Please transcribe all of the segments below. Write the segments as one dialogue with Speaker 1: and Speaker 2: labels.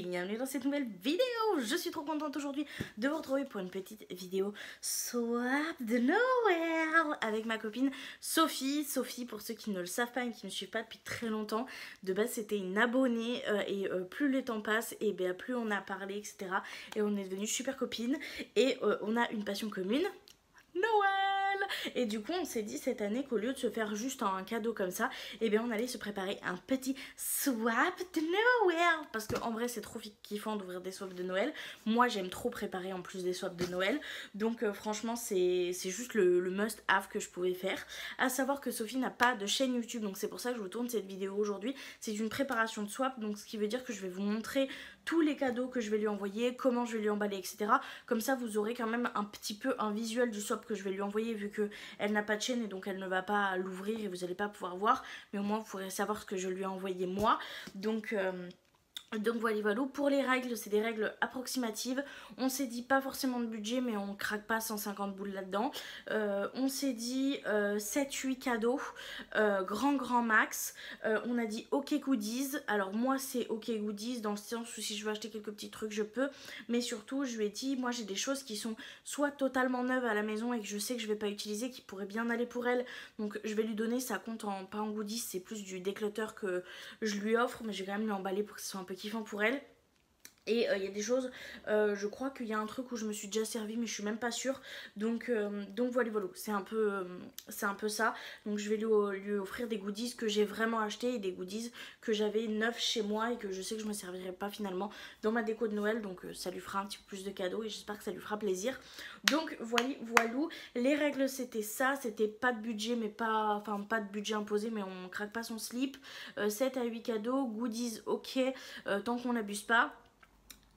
Speaker 1: bienvenue dans cette nouvelle vidéo Je suis trop contente aujourd'hui de vous retrouver pour une petite vidéo swap de Noël avec ma copine Sophie. Sophie, pour ceux qui ne le savent pas et qui ne me suivent pas depuis très longtemps, de base c'était une abonnée euh, et euh, plus le temps passe et bien plus on a parlé etc. Et on est devenus super copines et euh, on a une passion commune, Noël et du coup, on s'est dit cette année qu'au lieu de se faire juste un cadeau comme ça, eh bien on allait se préparer un petit swap de Noël. Parce qu'en vrai, c'est trop kiffant d'ouvrir des swaps de Noël. Moi, j'aime trop préparer en plus des swaps de Noël. Donc euh, franchement, c'est juste le, must-have que je pouvais faire. À savoir que Sophie n'a pas de chaîne YouTube, donc c'est pour ça que je vous tourne cette vidéo aujourd'hui. C'est une préparation de swap, donc ce qui veut dire que je vais vous montrer tous les cadeaux que je vais lui envoyer, comment je vais lui emballer, etc. Comme ça, vous aurez quand même un petit peu un visuel du swap que je vais lui envoyer vu qu'elle n'a pas de chaîne et donc elle ne va pas l'ouvrir et vous n'allez pas pouvoir voir. Mais au moins, vous pourrez savoir ce que je lui ai envoyé moi. Donc... Euh, donc voilà, voilà, pour les règles, c'est des règles approximatives. On s'est dit pas forcément de budget, mais on craque pas 150 boules là-dedans. Euh, on s'est dit 7-8 euh, cadeaux, euh, grand grand max. on a dit ok goodies. Alors moi c'est ok goodies dans le sens où si je veux acheter quelques petits trucs je peux. Mais surtout je lui ai dit, moi j'ai des choses qui sont soit totalement neuves à la maison et que je sais que je vais pas utiliser, qui pourraient bien aller pour elle. Donc je vais lui donner, ça compte en, pas en goodies, c'est plus du déclutter que je lui offre. Mais je vais quand même lui emballer pour que ce soit un peu pour elle. Et euh, il y a des choses, euh, je crois qu'il y a un truc où je me suis déjà servi mais je suis même pas sûre. Donc, euh, donc voilà, voilà, c'est un, peu, un peu ça. Donc je vais lui, lui offrir des goodies que j'ai vraiment acheté et des goodies que j'avais neufs chez moi et que je sais que je me servirai pas finalement dans ma déco de Noël. Donc ça lui fera un petit peu plus de cadeaux et j'espère que ça lui fera plaisir. Donc voilà, voilà. Les règles c'était ça, c'était pas de budget mais pas, enfin pas de budget imposé mais on craque pas son slip. 7 à 8 cadeaux, goodies ok, tant qu'on n'abuse pas.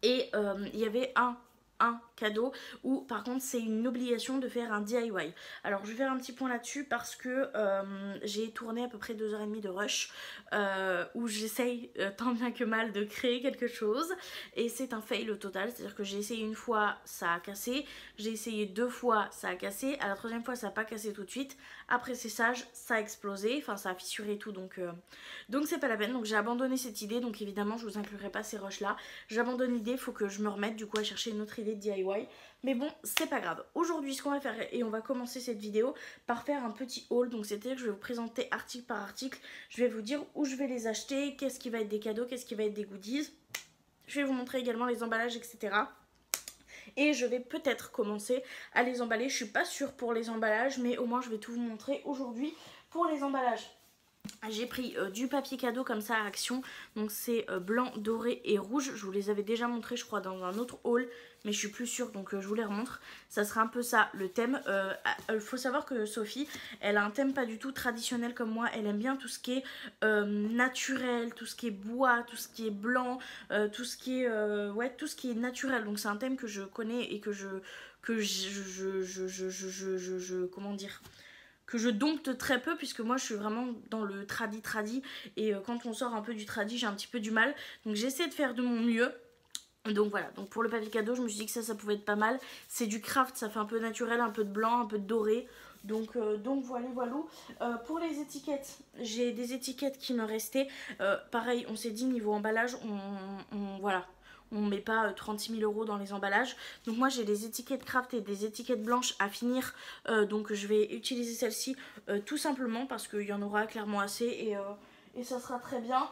Speaker 1: Et euh, il y avait un un cadeau ou par contre c'est une obligation de faire un DIY alors je vais faire un petit point là dessus parce que euh, j'ai tourné à peu près 2h30 de rush euh, où j'essaye euh, tant bien que mal de créer quelque chose. Et c'est un fail total c'est à dire que j'ai essayé une fois ça a cassé. J'ai essayé deux fois ça a cassé. À la troisième fois ça a pas cassé tout de suite. Après sage ça a explosé. Enfin ça a fissuré et tout donc donc c'est pas la peine. Donc j'ai abandonné cette idée. Donc évidemment je vous inclurai pas ces rushs là j'abandonne l'idée. Faut que je me remette du coup à chercher une autre idée DIY. Mais bon, c'est pas grave. Aujourd'hui, ce qu'on va faire, et on va commencer cette vidéo par faire un petit haul. Donc, c'est-à-dire que je vais vous présenter article par article. Je vais vous dire où je vais les acheter, qu'est-ce qui va être des cadeaux, qu'est-ce qui va être des goodies. Je vais vous montrer également les emballages, etc. Et je vais peut-être commencer à les emballer. Je suis pas sûre pour les emballages, mais au moins je vais tout vous montrer aujourd'hui pour les emballages. J'ai pris euh, du papier cadeau comme ça à Action, donc c'est euh, blanc, doré et rouge. Je vous les avais déjà montrés je crois dans un autre haul, mais je suis plus sûre donc euh, je vous les remontre. Ça sera un peu ça le thème. Il faut savoir que Sophie, elle a un thème pas du tout traditionnel comme moi. Elle aime bien tout ce qui est naturel, tout ce qui est bois, tout ce qui est blanc, tout ce qui est ouais tout ce qui est naturel. Donc c'est un thème que je connais et que je que je, je, je, je comment dire que je dompte très peu puisque moi je suis vraiment dans le tradi tradi et euh, quand on sort un peu du tradi j'ai un petit peu du mal donc j'essaie de faire de mon mieux donc voilà, donc pour le papier cadeau, je me suis dit que ça, ça pouvait être pas mal. C'est du craft, ça fait un peu naturel, un peu de blanc, un peu de doré. Donc, euh, donc voilà, voilà. Euh, pour les étiquettes, j'ai des étiquettes qui me restaient. pareil, on s'est dit niveau emballage, on voilà, on met pas 36 euh, 000 euros dans les emballages. Donc moi j'ai des étiquettes craft et des étiquettes blanches à finir. Euh, donc je vais utiliser celle-ci euh, tout simplement parce qu'il y en aura clairement assez et, ça sera très bien.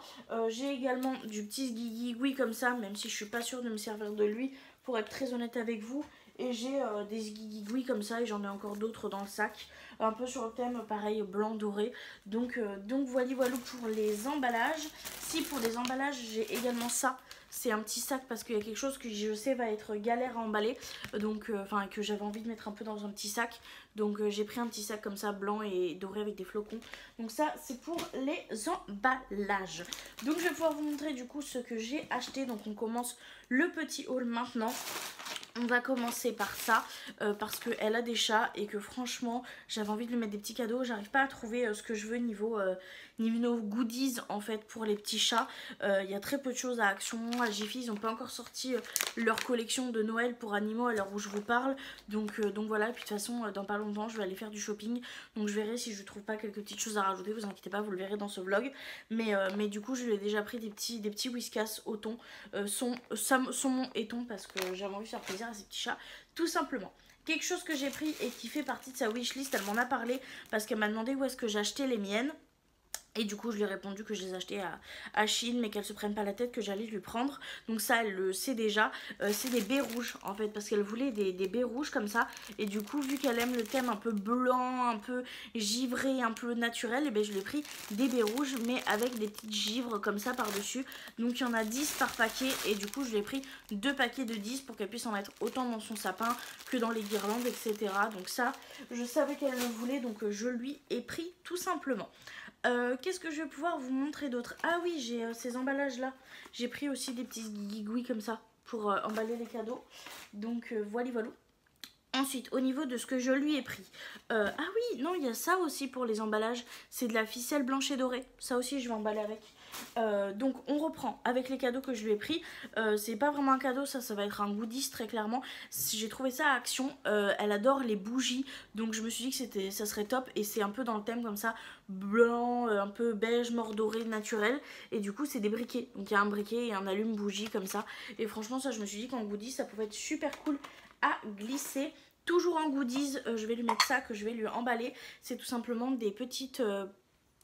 Speaker 1: j'ai également du petit guigui comme ça, même si je suis pas sûre de me servir de lui pour être très honnête avec vous. Et j'ai des guigui comme ça et j'en ai encore d'autres dans le sac. Un peu sur le thème pareil blanc doré. Donc, donc voilà voilà pour les emballages. Si pour les emballages j'ai également ça c'est un petit sac parce qu'il y a quelque chose que je sais va être galère à emballer. Donc, euh, enfin, que j'avais envie de mettre un peu dans un petit sac. Donc, euh, j'ai pris un petit sac comme ça, blanc et doré avec des flocons. Donc, ça, c'est pour les emballages. Donc, je vais pouvoir vous montrer du coup ce que j'ai acheté. Donc, on commence le petit haul maintenant. on va commencer par ça euh, parce qu'elle a des chats et que franchement j'avais envie de lui mettre des petits cadeaux. J'arrive pas à trouver ce que je veux niveau, niveau goodies en fait pour les petits chats. Il y a très peu de choses à Action, à Jiffy. Ils n'ont pas encore sorti leur collection de Noël pour animaux à l'heure où je vous parle. Donc, donc voilà, et puis de toute façon dans pas longtemps je vais aller faire du shopping. Donc je verrai si je trouve pas quelques petites choses à rajouter. Vous inquiétez pas, vous le verrez dans ce vlog. Mais, du coup je lui ai déjà pris des petits, des petits whiskas au thon, son, saumon et thon parce que j'avais envie de faire plaisir à ces petits chats, tout simplement. Quelque chose que j'ai pris et qui fait partie de sa wishlist, elle m'en a parlé parce qu'elle m'a demandé où est-ce que j'achetais les miennes. Et du coup, je lui ai répondu que je les achetais à, à Chine, mais qu'elle se prenne pas la tête, que j'allais lui prendre. Donc ça, elle le sait déjà. Euh, c'est des baies rouges, en fait, parce qu'elle voulait des, baies rouges comme ça. Et du coup, vu qu'elle aime le thème un peu blanc, un peu givré, un peu naturel, et eh bien je lui ai pris des baies rouges, mais avec des petites givres comme ça par-dessus. Donc il y en a 10 par paquet, et du coup, je lui ai pris deux paquets de 10 pour qu'elle puisse en mettre autant dans son sapin que dans les guirlandes, etc. Donc ça, je savais qu'elle le voulait, donc je lui ai pris tout simplement. Euh, qu'est-ce que je vais pouvoir vous montrer d'autre? Ah oui, j'ai euh, ces emballages là. J'ai pris aussi des petits guigouis comme ça pour euh, emballer les cadeaux. Donc voilà, voilà. Ensuite, au niveau de ce que je lui ai pris. ah oui, non, il y a ça aussi pour les emballages. C'est de la ficelle blanche et dorée. Ça aussi, je vais emballer avec. Euh, donc on reprend avec les cadeaux que je lui ai pris. Euh, c'est pas vraiment un cadeau, ça, ça va être un goodies très clairement. J'ai trouvé ça à Action. Euh, elle adore les bougies, donc je me suis dit que ça serait top. Et c'est un peu dans le thème comme ça, blanc, un peu beige, mort doré, naturel. Et du coup, c'est des briquets. Donc il y a un briquet et un allume bougie comme ça. Et franchement, ça, je me suis dit qu'en goodies, ça pouvait être super cool à glisser. Toujours en goodies, je vais lui mettre ça que je vais lui emballer. C'est tout simplement des petites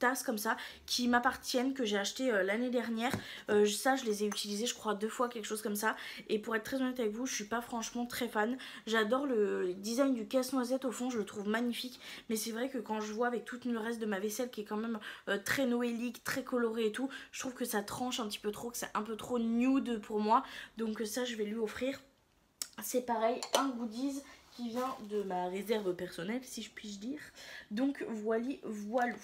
Speaker 1: tasses comme ça qui m'appartiennent que j'ai acheté euh, l'année dernière. Euh, ça je les ai utilisées je crois deux fois quelque chose comme ça. Et pour être très honnête avec vous je suis pas franchement très fan. J'adore le design du casse-noisette au fond je le trouve magnifique. Mais c'est vrai que quand je vois avec tout le reste de ma vaisselle qui est quand même euh, très noélique très coloré et tout je trouve que ça tranche un petit peu trop que c'est un peu trop nude pour moi. Donc ça je vais lui offrir. C'est pareil un goodies qui vient de ma réserve personnelle si je puis dire donc voilà, voilou.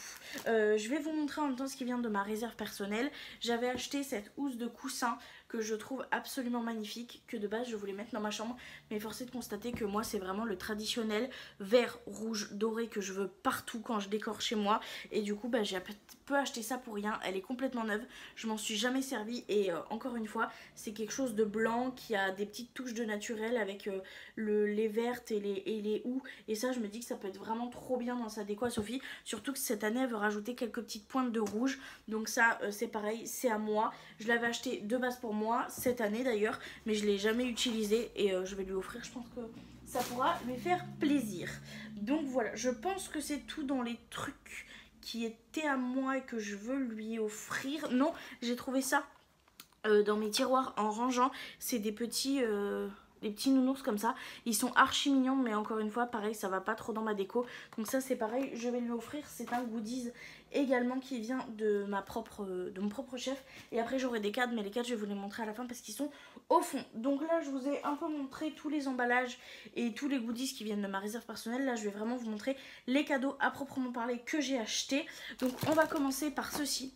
Speaker 1: Euh, je vais vous montrer en même temps ce qui vient de ma réserve personnelle. J'avais acheté cette housse de coussin que je trouve absolument magnifique, que de base je voulais mettre dans ma chambre, mais forcé de constater que moi c'est vraiment le traditionnel vert, rouge, doré que je veux partout quand je décore chez moi, et du coup bah, j'ai acheté ça pour rien, elle est complètement neuve, je m'en suis jamais servi et euh, encore une fois c'est quelque chose de blanc qui a des petites touches de naturel avec euh, le, les vertes et les, et les houes, et ça je me dis que ça peut être vraiment trop bien dans sa déco à Sophie, surtout que cette année elle veut rajouter quelques petites pointes de rouge, donc ça euh, c'est pareil, c'est à moi, je l'avais acheté de base pour moi cette année d'ailleurs, mais je l'ai jamais utilisé et je vais lui offrir, je pense que ça pourra lui faire plaisir. Donc voilà, je pense que c'est tout dans les trucs qui était à moi et que je veux lui offrir. Non, j'ai trouvé ça euh, dans mes tiroirs en rangeant. C'est des petits... Euh, des petits nounours comme ça. Ils sont archi mignons, mais encore une fois, pareil, ça va pas trop dans ma déco. Donc ça, c'est pareil, je vais lui offrir. C'est un goodies également qui vient de, ma propre, de mon propre chef. Et après j'aurai des cadres, mais les cadres je vais vous les montrer à la fin parce qu'ils sont au fond. Donc là je vous ai un peu montré tous les emballages et tous les goodies qui viennent de ma réserve personnelle. Là je vais vraiment vous montrer les cadeaux à proprement parler que j'ai achetés. Donc on va commencer par ceci.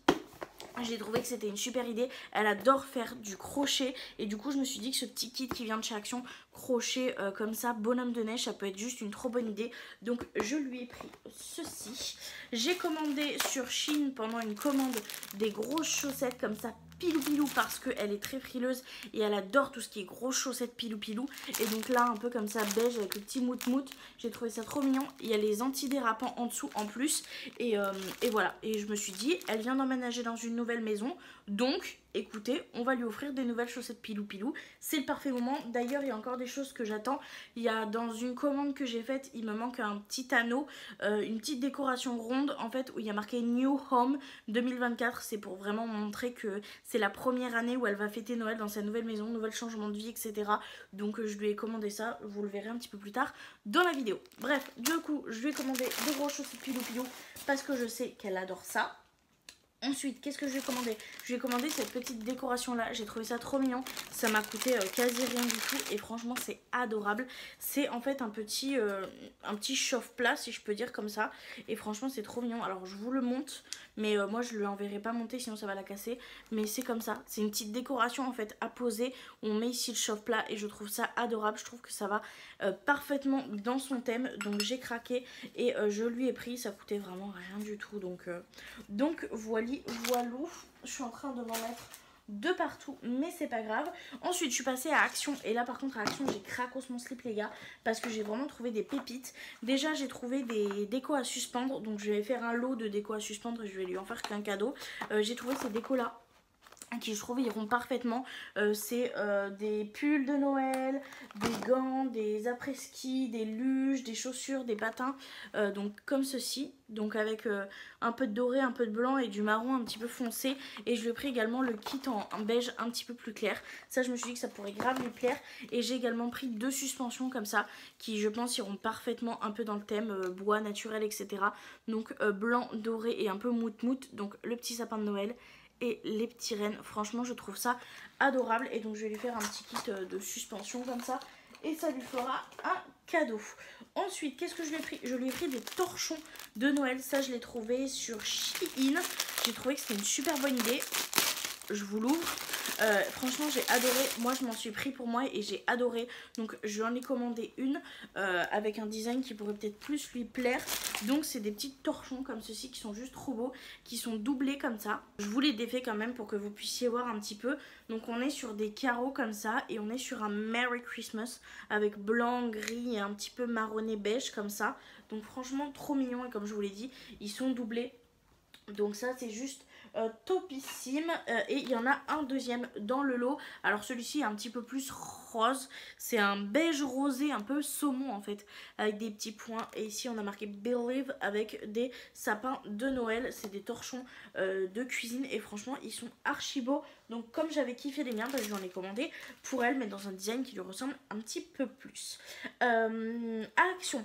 Speaker 1: J'ai trouvé que c'était une super idée. Elle adore faire du crochet. Et du coup, je me suis dit que ce petit kit qui vient de chez Action, crochet euh, comme ça, bonhomme de neige, ça peut être juste une trop bonne idée. Donc, je lui ai pris ceci. J'ai commandé sur Chine pendant une commande des grosses chaussettes comme ça, pilou pilou parce qu'elle est très frileuse et elle adore tout ce qui est gros chaussettes pilou pilou. Et donc là, un peu comme ça, beige avec le petit mout mout. J'ai trouvé ça trop mignon. Il y a les antidérapants en dessous en plus. Et, euh, et voilà. Et je me suis dit, elle vient d'emménager dans une nouvelle maison. Donc, écoutez, on va lui offrir des nouvelles chaussettes pilou pilou. C'est le parfait moment. D'ailleurs, il y a encore des choses que j'attends. Il y a dans une commande que j'ai faite, il me manque un petit anneau, euh, une petite décoration ronde en fait où il y a marqué New Home 2024. C'est pour vraiment montrer que c'est la première année où elle va fêter Noël dans sa nouvelle maison, nouvel changement de vie, etc. Donc euh, je lui ai commandé ça. Vous le verrez un petit peu plus tard dans la vidéo. Bref, du coup, je lui ai commandé des gros chaussettes pilou pilou parce que je sais qu'elle adore ça. Ensuite, qu'est-ce que je vais commander Je vais commander cette petite décoration là. J'ai trouvé ça trop mignon. Ça m'a coûté euh, quasi rien du tout. Et franchement, c'est adorable. C'est en fait un petit, euh, un petit chauffe-plat, si je peux dire comme ça. Et franchement, c'est trop mignon. Alors, je vous le monte. Mais euh, moi, je lui enverrai pas monter, sinon ça va la casser. Mais c'est comme ça. C'est une petite décoration en fait à poser. On met ici le chauffe-plat. Et je trouve ça adorable. Je trouve que ça va parfaitement dans son thème. Donc, j'ai craqué. Et je lui ai pris. Ça coûtait vraiment rien du tout. Donc, donc voilà voilou. Je suis en train de m'en mettre de partout, mais c'est pas grave. Ensuite, je suis passée à Action. Et là, par contre, à Action, j'ai cracos mon slip, les gars. Parce que j'ai vraiment trouvé des pépites. Déjà, j'ai trouvé des décos à suspendre. Donc, je vais faire un lot de décos à suspendre. Et je vais lui en faire qu'un cadeau. Euh, j'ai trouvé ces décos-là qui je trouve iront parfaitement. Euh, c'est euh, des pulls de Noël, des gants, des après-ski, des luges, des chaussures, des patins. Euh, donc comme ceci. Donc avec un peu de doré, un peu de blanc et du marron un petit peu foncé. Et je lui ai pris également le kit en, beige un petit peu plus clair. Ça je me suis dit que ça pourrait grave lui plaire. Et j'ai également pris deux suspensions comme ça qui je pense iront parfaitement un peu dans le thème bois naturel etc. Donc blanc, doré et un peu mout-mout. Donc le petit sapin de Noël et les petits rennes. Franchement, je trouve ça adorable. Et donc, je vais lui faire un petit kit euh, de suspension comme ça. Et ça lui fera un cadeau. Ensuite, qu'est-ce que je lui ai pris? Je lui ai pris des torchons de Noël. Ça, je l'ai trouvé sur Shein. J'ai trouvé que c'était une super bonne idée. Je vous l'ouvre. Euh, franchement, j'ai adoré. Moi, je m'en suis pris pour moi et j'ai adoré. Donc, j'en ai commandé une euh, avec un design qui pourrait peut-être plus lui plaire. Donc, c'est des petits torchons comme ceci qui sont juste trop beaux, qui sont doublés comme ça. Je vous les défais quand même pour que vous puissiez voir un petit peu. Donc, on est sur des carreaux comme ça et on est sur un Merry Christmas avec blanc, gris et un petit peu marronné beige comme ça. Donc, franchement, trop mignon et comme je vous l'ai dit, ils sont doublés. Donc, ça, c'est juste euh, topissime. Euh, et il y en a un deuxième dans le lot. Alors celui-ci est un petit peu plus rose. C'est un beige rosé, un peu saumon en fait, avec des petits points. Et ici on a marqué Believe avec des sapins de Noël. C'est des torchons euh, de cuisine et franchement ils sont archi beaux. Donc comme j'avais kiffé les miens, j'en ai commandé pour elle, mais dans un design qui lui ressemble un petit peu plus. action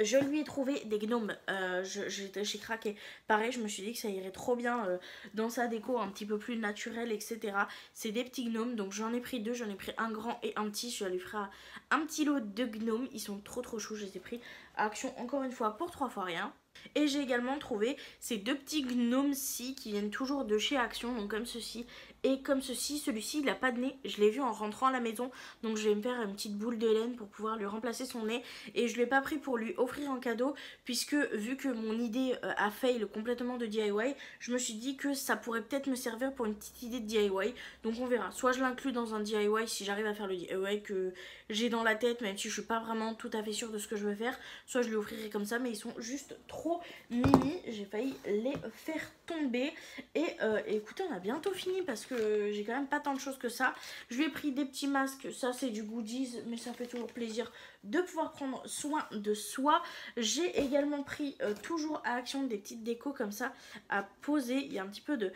Speaker 1: je lui ai trouvé des gnomes, euh, j'ai craqué. Pareil, je me suis dit que ça irait trop bien euh, dans sa déco, un petit peu plus naturel, etc. C'est des petits gnomes, donc j'en ai pris deux, j'en ai pris un grand et un petit. Je lui ferai un petit lot de gnomes, ils sont trop trop chauds, je les ai pris à Action encore une fois pour trois fois rien. Et j'ai également trouvé ces deux petits gnomes-ci qui viennent toujours de chez Action, donc comme ceci et comme ceci. Celui-ci, il n'a pas de nez, je l'ai vu en rentrant à la maison, donc je vais me faire une petite boule de laine pour pouvoir lui remplacer son nez. Et je ne l'ai pas pris pour lui offrir un cadeau, puisque vu que mon idée euh, a fail complètement de DIY, je me suis dit que ça pourrait peut-être me servir pour une petite idée de DIY. Donc on verra, soit je l'inclus dans un DIY si j'arrive à faire le DIY que j'ai dans la tête, même si je suis pas vraiment tout à fait sûre de ce que je veux faire, soit je lui offrirai comme ça, mais ils sont juste trop mini, j'ai failli les faire tomber. Et, euh, écoutez, on a bientôt fini parce que j'ai quand même pas tant de choses que ça. Je lui ai pris des petits masques, ça c'est du goodies, mais ça fait toujours plaisir de pouvoir prendre soin de soi. J'ai également pris euh, toujours à action des petites décos comme ça à poser. Il y a un petit peu de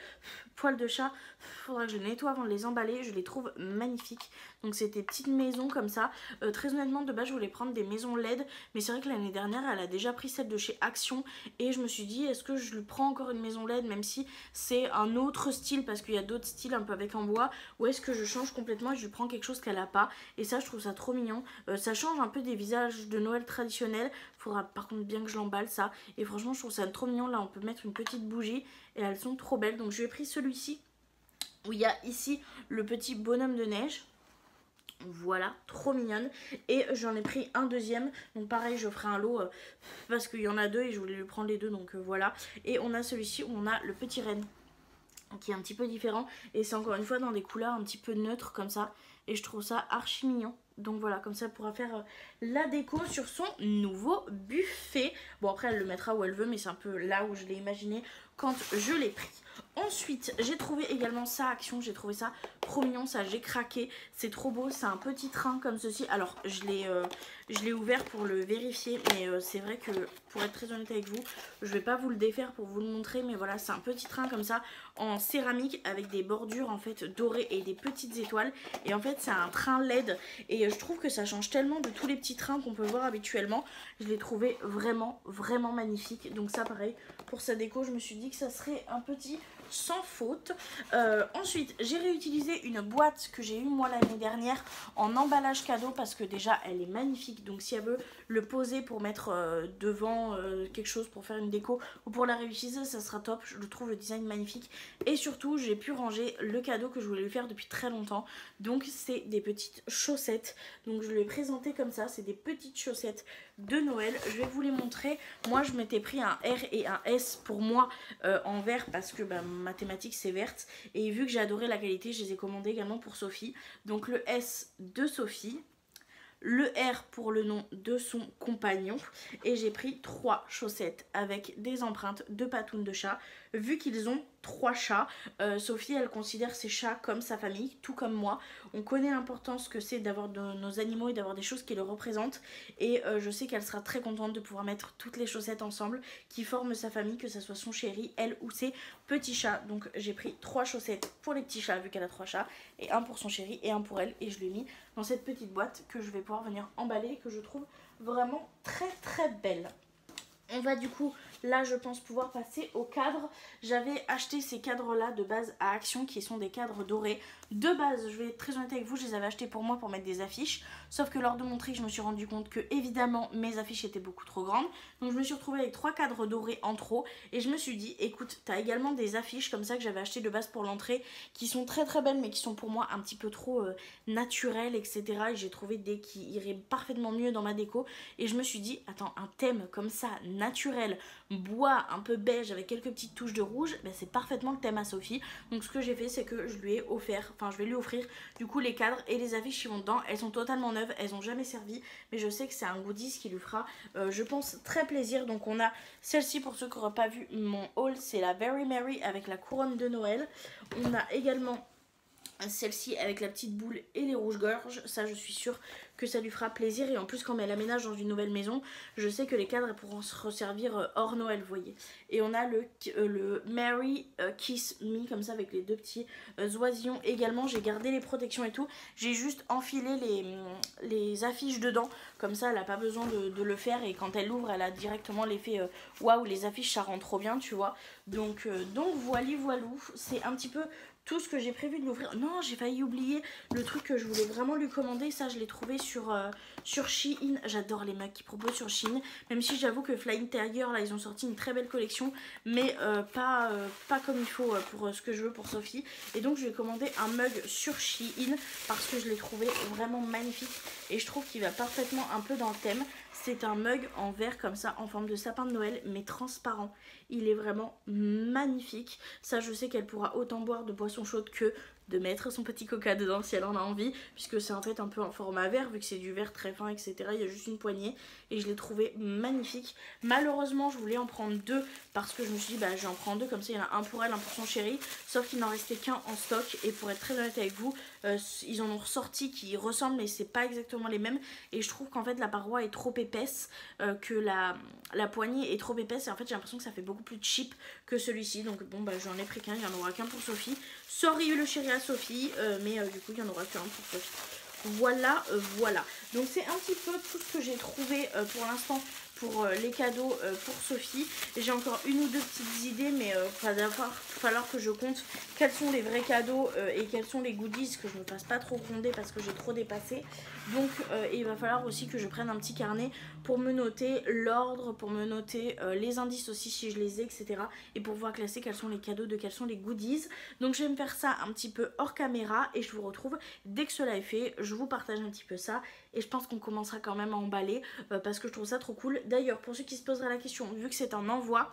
Speaker 1: poils de chat. Faudra que je nettoie avant de les emballer. Je les trouve magnifiques. Donc des petites maisons comme ça. Euh, très honnêtement, de base, je voulais prendre des maisons LED. Mais c'est vrai que l'année dernière, elle a déjà pris celle de chez Action. Et je me suis dit, est-ce que je lui prends encore une maison LED, même si c'est un autre style, parce qu'il y a d'autres styles un peu avec en bois. Ou est-ce que je change complètement et je lui prends quelque chose qu'elle a pas? Et ça, je trouve ça trop mignon. Euh, ça change un peu des visages de Noël traditionnels. Faudra par contre bien que je l'emballe ça. Et franchement, je trouve ça trop mignon. Là, on peut mettre une petite bougie et elles sont trop belles. Donc, je vais pris celui-ci où il y a ici le petit bonhomme de neige. Voilà, trop mignonne. Et j'en ai pris un deuxième. Donc pareil, je ferai un lot euh, parce qu'il y en a deux et je voulais lui prendre les deux. Donc euh, voilà. Et on a celui-ci où on a le petit renne qui est un petit peu différent. Et c'est encore une fois dans des couleurs un petit peu neutres comme ça. Et je trouve ça archi mignon. Donc voilà, comme ça elle pourra faire euh, la déco sur son nouveau buffet. Bon après elle le mettra où elle veut, mais c'est un peu là où je l'ai imaginé quand je l'ai pris. Ensuite, j'ai trouvé également ça Action, j'ai trouvé ça trop mignon, ça j'ai craqué, c'est trop beau, c'est un petit train comme ceci. Alors, je l'ai euh, ouvert pour le vérifier, mais euh, c'est vrai que pour être très honnête avec vous, je vais pas vous le défaire pour vous le montrer, mais voilà, c'est un petit train comme ça en céramique avec des bordures en fait dorées et des petites étoiles. Et en fait, c'est un train LED et je trouve que ça change tellement de tous les petits trains qu'on peut voir habituellement. Je l'ai trouvé vraiment, vraiment magnifique. Donc ça, pareil, pour sa déco, je me suis dit que ça serait un petit sans faute. Euh, ensuite, j'ai réutilisé une boîte que j'ai eue moi l'année dernière en emballage cadeau parce que déjà elle est magnifique. Donc si elle veut le poser pour mettre euh, devant euh, quelque chose pour faire une déco ou pour la réutiliser, ça sera top. Je trouve le design magnifique. Et surtout, j'ai pu ranger le cadeau que je voulais lui faire depuis très longtemps. Donc c'est des petites chaussettes. Donc je lui ai présenté comme ça. C'est des petites chaussettes de Noël. Je vais vous les montrer. Moi, je m'étais pris un R et un S pour moi en vert parce que bah, mathématiques c'est verte. Et vu que j'ai adoré la qualité, je les ai commandés également pour Sophie. Donc le S de Sophie, le R pour le nom de son compagnon et j'ai pris trois chaussettes avec des empreintes de patounes de chat vu qu'ils ont trois chats. Euh, Sophie, elle considère ses chats comme sa famille, tout comme moi. On connaît l'importance que c'est d'avoir nos animaux et d'avoir des choses qui le représentent. Et euh, je sais qu'elle sera très contente de pouvoir mettre toutes les chaussettes ensemble qui forment sa famille, que ce soit son chéri, elle ou ses petits chats. Donc j'ai pris trois chaussettes pour les petits chats, vu qu'elle a trois chats, et un pour son chéri et un pour elle. Et je l'ai mis dans cette petite boîte que je vais pouvoir venir emballer, que je trouve vraiment très très belle. On va du coup Là, je pense pouvoir passer au cadre. J'avais acheté ces cadres-là de base à Action qui sont des cadres dorés. De base, je vais être très honnête avec vous, je les avais achetés pour moi pour mettre des affiches. Sauf que lors de mon tri, je me suis rendu compte que évidemment mes affiches étaient beaucoup trop grandes. Donc je me suis retrouvée avec trois cadres dorés en trop. Et je me suis dit, écoute, t'as également des affiches comme ça que j'avais acheté de base pour l'entrée qui sont très très belles mais qui sont pour moi un petit peu trop euh, naturelles, etc. Et j'ai trouvé des qui iraient parfaitement mieux dans ma déco. Et je me suis dit, attends, un thème comme ça, naturel, bois un peu beige avec quelques petites touches de rouge, ben c'est parfaitement le thème à Sophie. Donc ce que j'ai fait, c'est que je lui ai offert, je vais lui offrir du coup les cadres et les affiches qui vont dedans. Elles sont totalement neuves, elles ont jamais servi, mais je sais que c'est un goodies qui lui fera, euh, je pense, très plaisir. Donc on a celle-ci pour ceux qui n'auraient pas vu mon haul, c'est la Very Merry avec la couronne de Noël. On a également celle-ci avec la petite boule et les rouges-gorges, ça je suis sûre que ça lui fera plaisir. Et en plus quand elle aménage dans une nouvelle maison, je sais que les cadres pourront se resservir euh, hors Noël, vous voyez. Et on a le, euh, le Mary euh, Kiss Me, comme ça avec les deux petits oisillons également. J'ai gardé les protections et tout. J'ai juste enfilé les, mm, affiches dedans, comme ça elle n'a pas besoin de, le faire. Et quand elle l'ouvre, elle a directement l'effet waouh, les affiches ça rend trop bien, tu vois. Donc, donc voilà, voilou, c'est un petit peu tout ce que j'ai prévu de l'ouvrir. Non, j'ai failli oublier le truc que je voulais vraiment lui commander. Ça, je l'ai trouvé sur, euh, Shein. J'adore les mugs qu'ils proposent sur Shein. Même si j'avoue que Flying Terrier, là, ils ont sorti une très belle collection. Mais euh, pas, euh, pas comme il faut pour ce que je veux pour Sophie. Et donc, je vais commander un mug sur Shein parce que je l'ai trouvé vraiment magnifique. Et je trouve qu'il va parfaitement un peu dans le thème. C'est un mug en verre comme ça, en forme de sapin de Noël, mais transparent. Il est vraiment magnifique. Ça, je sais qu'elle pourra autant boire de boissons chaudes que de mettre son petit coca dedans si elle en a envie puisque c'est en fait un peu en format verre vu que c'est du verre très fin etc il y a juste une poignée et je l'ai trouvé magnifique malheureusement je voulais en prendre deux parce que je me suis dit bah j'en prends deux comme ça il y en a un pour elle un pour son chéri sauf qu'il n'en restait qu'un en stock et pour être très honnête avec vous euh, ils en ont ressorti qui ressemblent mais c'est pas exactement les mêmes et je trouve qu'en fait la paroi est trop épaisse euh, que la, poignée est trop épaisse et en fait j'ai l'impression que ça fait beaucoup plus cheap que celui-ci donc bon bah j'en ai pris qu'un il y en aura qu'un pour Sophie sorry le chéri à Sophie, euh, mais du coup il y en aura qu'un pour Sophie. Voilà, voilà. Donc c'est un petit peu tout ce que j'ai trouvé pour l'instant pour les cadeaux pour Sophie. J'ai encore une ou deux petites idées, mais il va falloir que je compte quels sont les vrais cadeaux et quels sont les goodies, que je ne me fasse pas trop gronder parce que j'ai trop dépassé. Donc il va falloir aussi que je prenne un petit carnet pour me noter l'ordre, pour me noter euh, les indices aussi si je les ai, etc. Et pour pouvoir classer quels sont les cadeaux, de quels sont les goodies. Donc je vais me faire ça un petit peu hors caméra et je vous retrouve dès que cela est fait. Je vous partage un petit peu ça et je pense qu'on commencera quand même à emballer euh, parce que je trouve ça trop cool. D'ailleurs, pour ceux qui se poseraient la question, vu que c'est un envoi,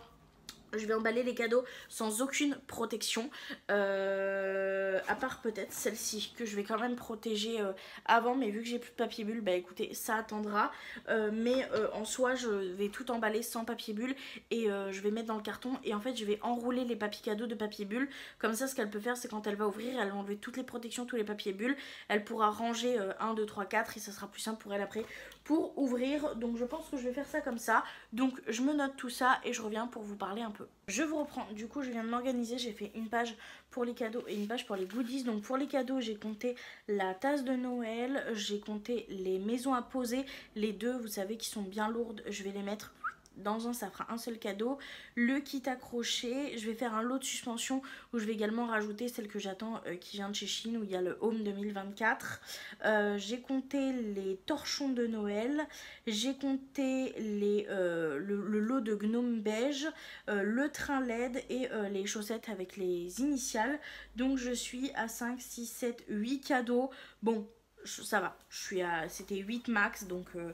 Speaker 1: je vais emballer les cadeaux sans aucune protection. Euh, à part peut-être celle-ci que je vais quand même protéger euh, avant. Mais vu que j'ai plus de papier bulle, bah écoutez, ça attendra. Euh, mais en soi, je vais tout emballer sans papier bulle. Et je vais mettre dans le carton. Et en fait, je vais enrouler les papiers cadeaux de papier bulle. Comme ça, ce qu'elle peut faire, c'est quand elle va ouvrir, elle va enlever toutes les protections, tous les papiers bulles. Elle pourra ranger 1, 2, 3, 4. Et ça sera plus simple pour elle après pour ouvrir. Donc je pense que je vais faire ça comme ça. Donc je me note tout ça et je reviens pour vous parler un peu. Je vous reprends. Du coup, je viens de m'organiser. J'ai fait une page pour les cadeaux et une page pour les goodies. Donc pour les cadeaux, j'ai compté la tasse de Noël. J'ai compté les maisons à poser. Les deux, vous savez, qui sont bien lourdes. Je vais les mettre dans un ça fera un seul cadeau. Le kit accroché, je vais faire un lot de suspension où je vais également rajouter celle que j'attends euh, qui vient de chez Chine où il y a le Home 2024. Euh, j'ai compté les torchons de Noël, j'ai compté les, le, le, lot de gnome beige, le train LED et les chaussettes avec les initiales. Donc je suis à 5, 6, 7, 8 cadeaux. Bon, ça va, je suis à c'était 8 max donc euh,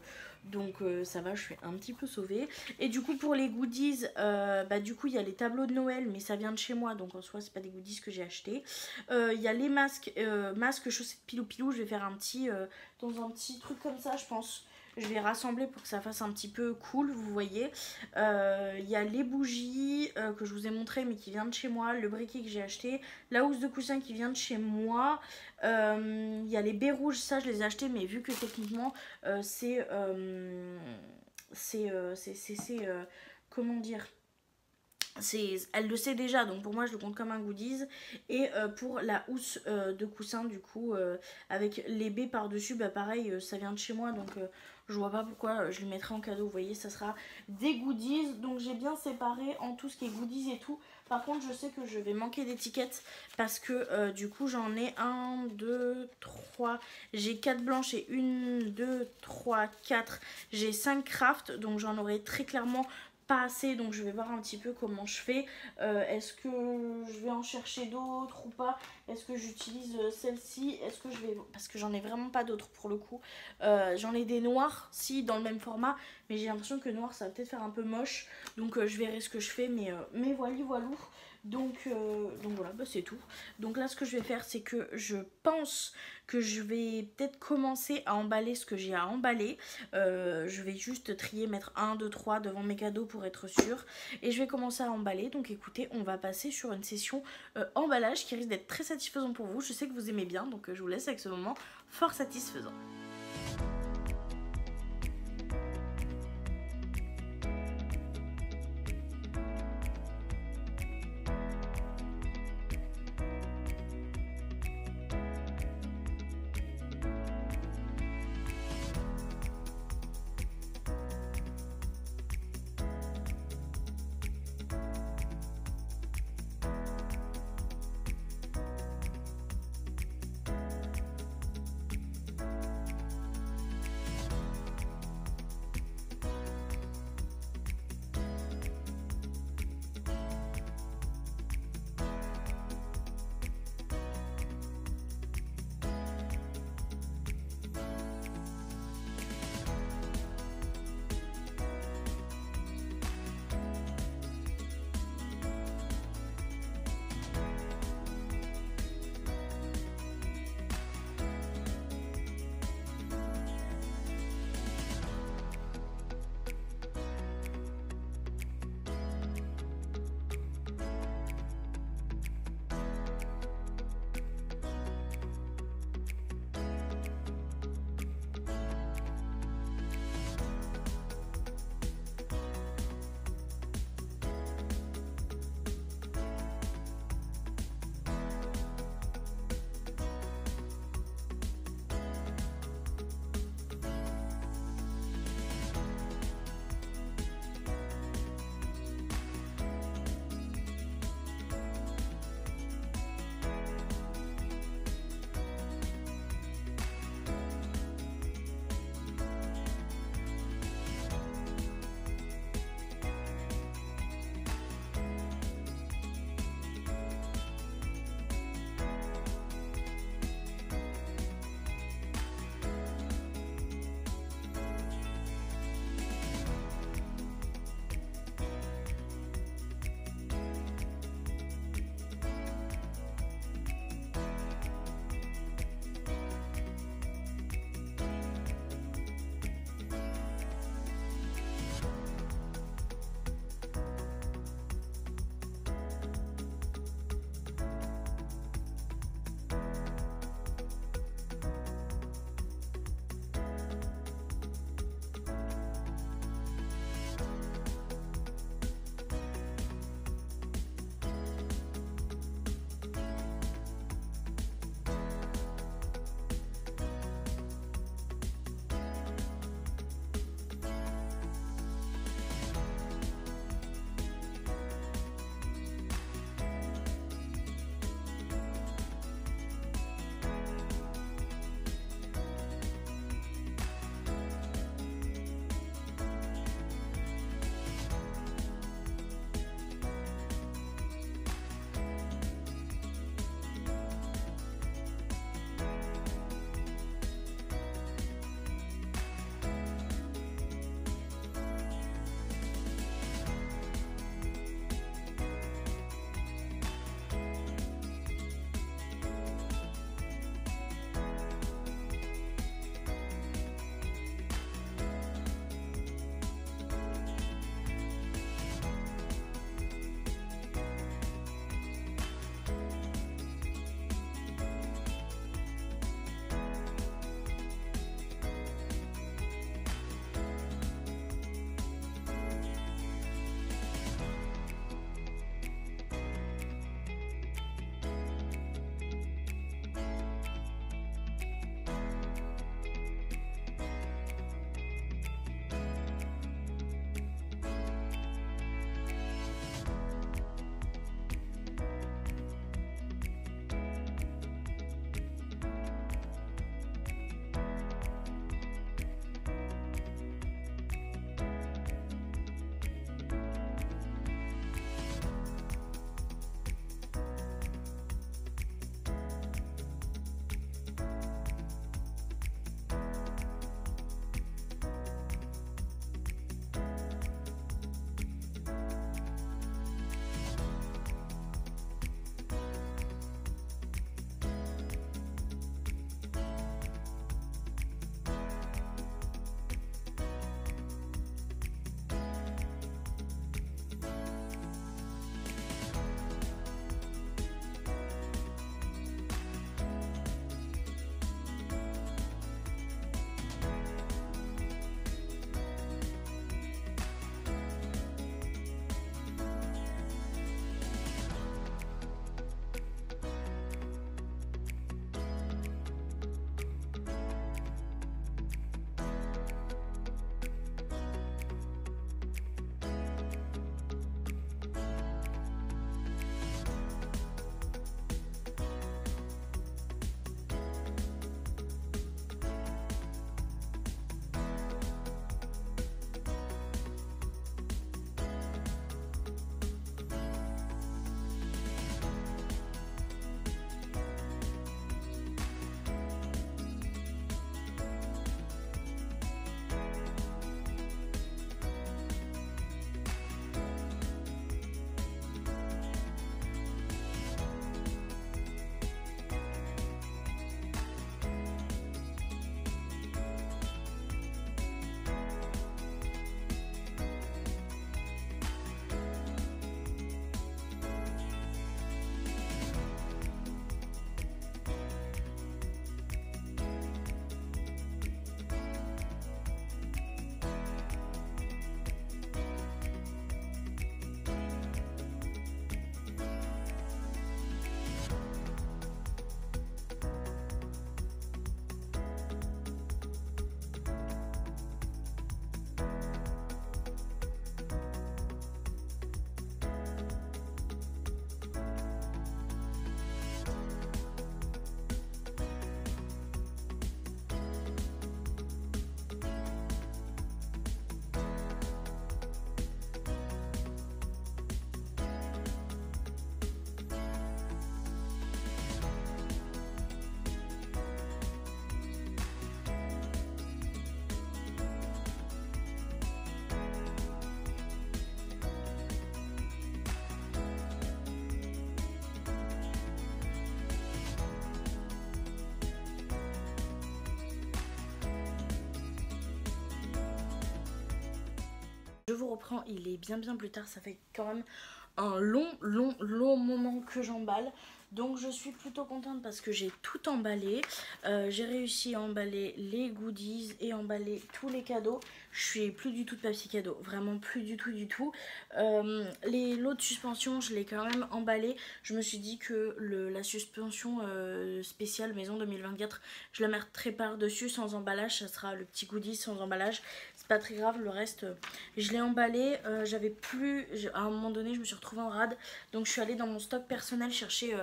Speaker 1: donc euh, ça va, je suis un petit peu sauvée. Et du coup pour les goodies, euh, bah du coup il y a les tableaux de Noël mais ça vient de chez moi donc en soi c'est pas des goodies que j'ai acheté. Il y a les masques, masques chaussettes pilou pilou, je vais faire dans un petit truc comme ça je pense. Je vais rassembler pour que ça fasse un petit peu cool, vous voyez. Euh, il y a les bougies euh, que je vous ai montré mais qui vient de chez moi. Le briquet que j'ai acheté. La housse de coussin qui vient de chez moi. Euh, il y a les baies rouges, ça je les ai achetés mais vu que techniquement c'est... c'est... c'est... comment dire elle le sait déjà donc pour moi je le compte comme un goodies et pour la housse de coussin du coup avec les baies par dessus bah pareil ça vient de chez moi donc je vois pas pourquoi je lui mettrai en cadeau vous voyez ça sera des goodies. Donc j'ai bien séparé en tout ce qui est goodies et tout. Par contre je sais que je vais manquer d'étiquettes parce que du coup j'en ai 1 2 3 j'ai 4 blanches et 1 2 3 4 j'ai 5 crafts donc j'en aurai très clairement pas assez donc je vais voir un petit peu comment je fais. Euh, est-ce que je vais en chercher d'autres ou pas? Est-ce que j'utilise euh, celle-ci? Est-ce que je vais parce que j'en ai vraiment pas d'autres pour le coup. Euh, j'en ai des noirs si dans le même format mais j'ai l'impression que noir ça va peut-être faire un peu moche. Donc je verrai ce que je fais mais, mais voilà voilà donc, euh, donc voilà, bah c'est tout. Donc là, ce que je vais faire, c'est que je pense que je vais peut-être commencer à emballer ce que j'ai à emballer. Euh, je vais juste trier, mettre 1, 2, 3 devant mes cadeaux pour être sûr. Et je vais commencer à emballer. Donc écoutez, on va passer sur une session euh, emballage qui risque d'être très satisfaisant pour vous. Je sais que vous aimez bien, donc je vous laisse avec ce moment fort satisfaisant. Vous reprends, il est bien bien plus tard, ça fait quand même un long, long, long moment que j'emballe. Donc je suis plutôt contente parce que j'ai tout emballé. Euh, j'ai réussi à emballer les goodies et emballer tous les cadeaux. Je suis plus du tout de papier cadeau, vraiment plus du tout du tout. Euh, les lots de suspension, je l'ai quand même emballé. Je me suis dit que la suspension euh, spéciale maison 2024, je la mettrai par-dessus sans emballage. Ça sera le petit goodies sans emballage. Pas très grave, le reste, je l'ai emballé. J'avais plus, à un moment donné, je me suis retrouvée en rade. Donc je suis allée dans mon stock personnel chercher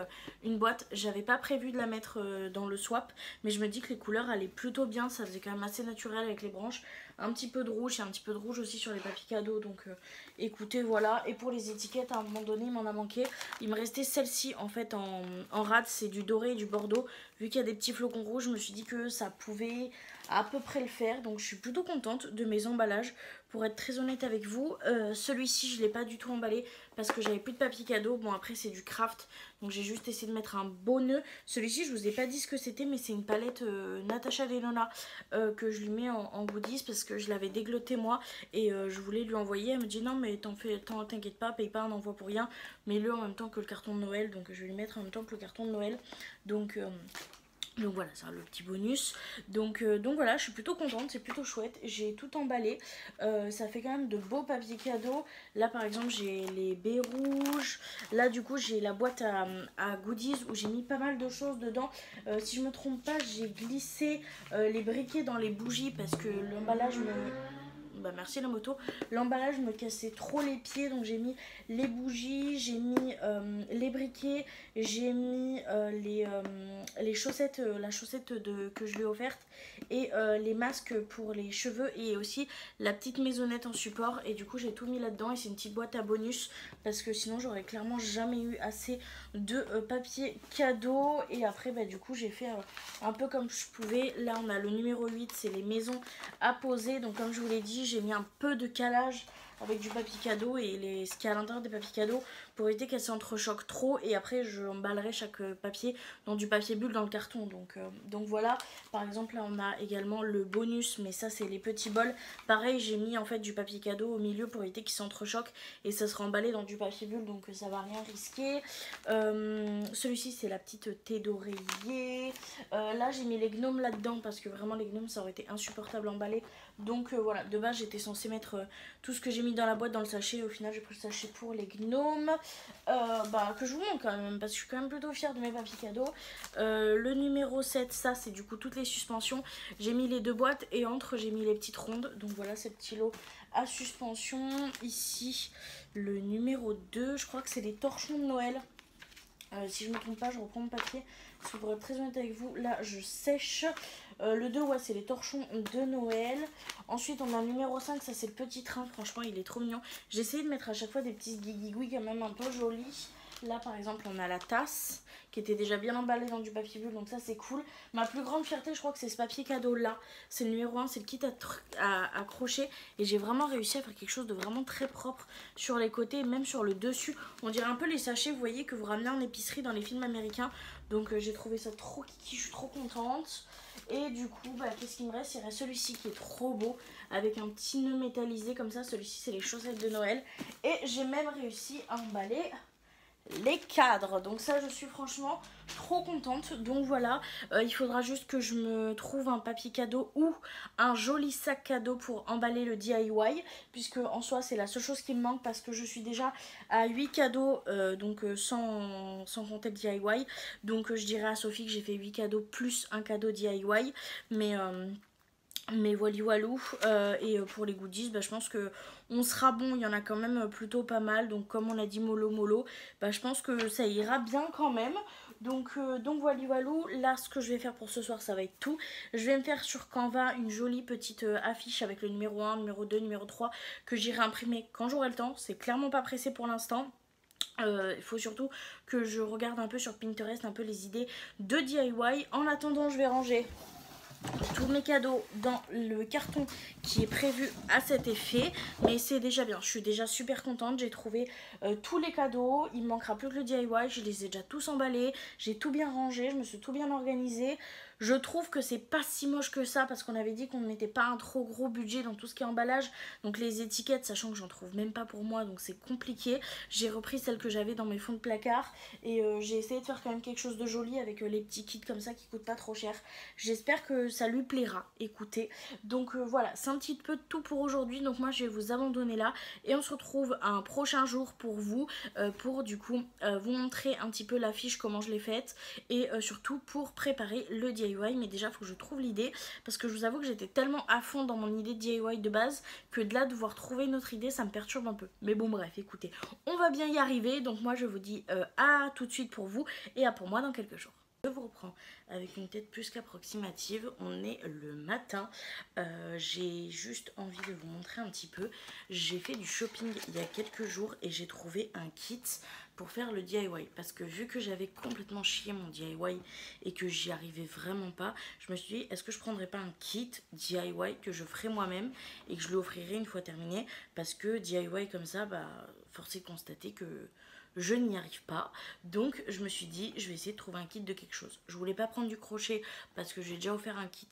Speaker 1: une boîte. J'avais pas prévu de la mettre euh, dans le swap, mais je me dis que les couleurs allaient plutôt bien. Ça faisait quand même assez naturel avec les branches. Un petit peu de rouge et un petit peu de rouge aussi sur les papiers cadeaux. Donc euh, écoutez, voilà. Et pour les étiquettes, à un moment donné, il m'en a manqué. Il me restait celle-ci en fait en, en rade. C'est du doré et du bordeaux. Vu qu'il y a des petits flocons rouges, je me suis dit que ça pouvait à peu près le faire. Donc je suis plutôt contente de mes emballages. Pour être très honnête avec vous, euh, celui-ci je ne l'ai pas du tout emballé parce que j'avais plus de papier cadeau. Bon après c'est du craft, donc j'ai juste essayé de mettre un beau nœud. Celui-ci je vous ai pas dit ce que c'était mais c'est une palette euh, Natasha Denona euh, que je lui mets en, goodies parce que je l'avais dégloté moi et je voulais lui envoyer. Elle me dit non mais t'inquiète pas, paye pas un envoi pour rien, mais le en même temps que le carton de Noël. Donc je vais lui mettre en même temps que le carton de Noël. Donc... Donc voilà, c'est le petit bonus. Donc, euh, donc voilà, je suis plutôt contente, c'est plutôt chouette. J'ai tout emballé. Euh, ça fait quand même de beaux papiers cadeaux. Là par exemple, j'ai les baies rouges. Là du coup, j'ai la boîte à, goodies où j'ai mis pas mal de choses dedans. Euh, si je me trompe pas, j'ai glissé les briquets dans les bougies parce que l'emballage me bah merci la moto. L'emballage me cassait trop les pieds, donc j'ai mis les bougies, j'ai mis euh, les briquets, j'ai mis euh, les, euh, les chaussettes, la chaussette que je lui ai offerte et les masques pour les cheveux et aussi la petite maisonnette en support. Et du coup j'ai tout mis là-dedans et c'est une petite boîte à bonus parce que sinon j'aurais clairement jamais eu assez de papier cadeau. Et après bah du coup j'ai fait un peu comme je pouvais. Là on a le numéro 8, c'est les maisons à poser. Donc comme je vous l'ai dit, j'ai mis un peu de calage avec du papier cadeau et les, ce qui est à l'intérieur des papiers cadeaux pour éviter qu'elles s'entrechoquent trop et après je emballerai chaque euh, papier dans du papier bulle dans le carton. Donc, euh, voilà. Par exemple là on a également le bonus mais ça c'est les petits bols. Pareil j'ai mis en fait du papier cadeau au milieu pour éviter qu'ils s'entrechoquent et ça sera emballé dans du papier bulle donc ça va rien risquer. Euh, celui-ci c'est la petite thé d'oreiller. Là j'ai mis les gnomes là dedans parce que vraiment les gnomes ça aurait été insupportable emballé donc voilà de base j'étais censée mettre tout ce que j'ai mis dans la boîte dans le sachet au final j'ai pris le sachet pour les gnomes euh, bah, que je vous montre quand même, parce que je suis quand même plutôt fière de mes papiers cadeaux. Euh, le numéro 7, ça c'est du coup toutes les suspensions. J'ai mis les deux boîtes et entre j'ai mis les petites rondes. Donc voilà, ce petit lot à suspension. Ici, le numéro 2, je crois que c'est les torchons de Noël. Euh, si je ne me trompe pas, je reprends mon papier. Pour être très honnête avec vous, là je sèche. Euh, le 2, ouais, c'est les torchons de Noël. Ensuite, on a le numéro 5, ça c'est le petit train. Franchement, il est trop mignon. J'ai essayé de mettre à chaque fois des petits guigui quand même un peu jolis. Là, par exemple, on a la tasse qui était déjà bien emballée dans du papier bulle, donc ça c'est cool. Ma plus grande fierté, je crois que c'est ce papier cadeau là. C'est le numéro 1, c'est le kit à, accrocher. Et j'ai vraiment réussi à faire quelque chose de vraiment très propre sur les côtés, même sur le dessus. On dirait un peu les sachets, vous voyez, que vous ramenez en épicerie dans les films américains. Donc euh, j'ai trouvé ça trop kiki, je suis trop contente. Et du coup, bah, qu'est-ce qu'il me reste? Il reste celui-ci qui est trop beau, avec un petit nœud métallisé comme ça. Celui-ci, c'est les chaussettes de Noël. Et j'ai même réussi à emballer les cadres. Donc ça, je suis franchement trop contente. Donc voilà, euh, il faudra juste que je me trouve un papier cadeau ou un joli sac cadeau pour emballer le DIY. Puisque en soi, c'est la seule chose qui me manque parce que je suis déjà à 8 cadeaux, euh, donc euh, sans, sans, compter le DIY. Donc je dirais à Sophie que j'ai fait 8 cadeaux plus un cadeau DIY. Mais... Mais voilà, walou. Et pour les goodies, bah, je pense que on sera bon. Il y en a quand même plutôt pas mal. Donc comme on a dit mollo mollo, bah, je pense que ça ira bien quand même. Donc, euh, donc voilà. Là, ce que je vais faire pour ce soir, ça va être tout. Je vais me faire sur Canva une jolie petite affiche avec le numéro 1, numéro 2, numéro 3 que j'irai imprimer quand j'aurai le temps. C'est clairement pas pressé pour l'instant. Il faut surtout que je regarde un peu sur Pinterest un peu les idées de DIY. En attendant, je vais ranger tous mes cadeaux dans le carton qui est prévu à cet effet. Mais c'est déjà bien, je suis déjà super contente. J'ai trouvé euh, tous les cadeaux. Il me manquera plus que le DIY. Je les ai déjà tous emballés. J'ai tout bien rangé, je me suis tout bien organisée. Je trouve que c'est pas si moche que ça parce qu'on avait dit qu'on ne mettait pas un trop gros budget dans tout ce qui est emballage. Donc les étiquettes, sachant que j'en trouve même pas pour moi, donc c'est compliqué. J'ai repris celles que j'avais dans mes fonds de placard et euh, j'ai essayé de faire quand même quelque chose de joli avec euh, les petits kits comme ça qui coûtent pas trop cher. J'espère que ça lui plaira, écoutez. Donc euh, voilà, c'est un petit peu tout pour aujourd'hui. Donc moi je vais vous abandonner là et on se retrouve un prochain jour pour vous, pour du coup vous montrer un petit peu l'affiche, comment je l'ai faite et surtout pour préparer le Mais déjà il faut que je trouve l'idée parce que je vous avoue que j'étais tellement à fond dans mon idée de DIY de base que de là devoir trouver une autre idée ça me perturbe un peu. Mais bon bref, écoutez, on va bien y arriver. Donc moi je vous dis à tout de suite pour vous et à pour moi dans quelques jours. Je vous reprends avec une tête plus qu'approximative. On est le matin. Euh, j'ai juste envie de vous montrer un petit peu. J'ai fait du shopping il y a quelques jours et j'ai trouvé un kit pour faire le DIY. Parce que vu que j'avais complètement chié mon DIY et que j'y arrivais vraiment pas, je me suis dit est-ce que je prendrais pas un kit DIY que je ferai moi-même et que je l'offrirai une fois terminé? Parce que DIY comme ça, bah force est de constater que je n'y arrive pas. Donc je me suis dit, je vais essayer de trouver un kit de quelque chose. Je voulais pas prendre du crochet parce que j'ai déjà offert un kit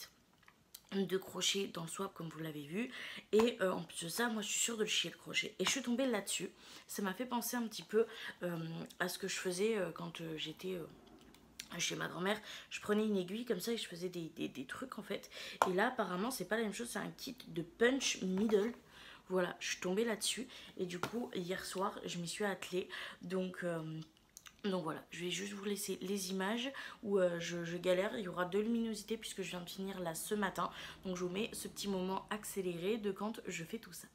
Speaker 1: de crochet dans le swap comme vous l'avez vu et euh, en plus de ça moi je suis sûre de le chier le crochet et je suis tombée là dessus ça m'a fait penser un petit peu euh, à ce que je faisais euh, quand j'étais chez ma grand-mère, je prenais une aiguille comme ça et je faisais des, des trucs en fait. Et là apparemment c'est pas la même chose, c'est un kit de punch middle. Voilà, je suis tombée là-dessus. Et du coup, hier soir, je m'y suis attelée. Donc... Donc voilà, je vais juste vous laisser les images où euh, je, je, galère. Il y aura de luminosité puisque je viens de finir là ce matin. Donc je vous mets ce petit moment accéléré de quand je fais tout ça.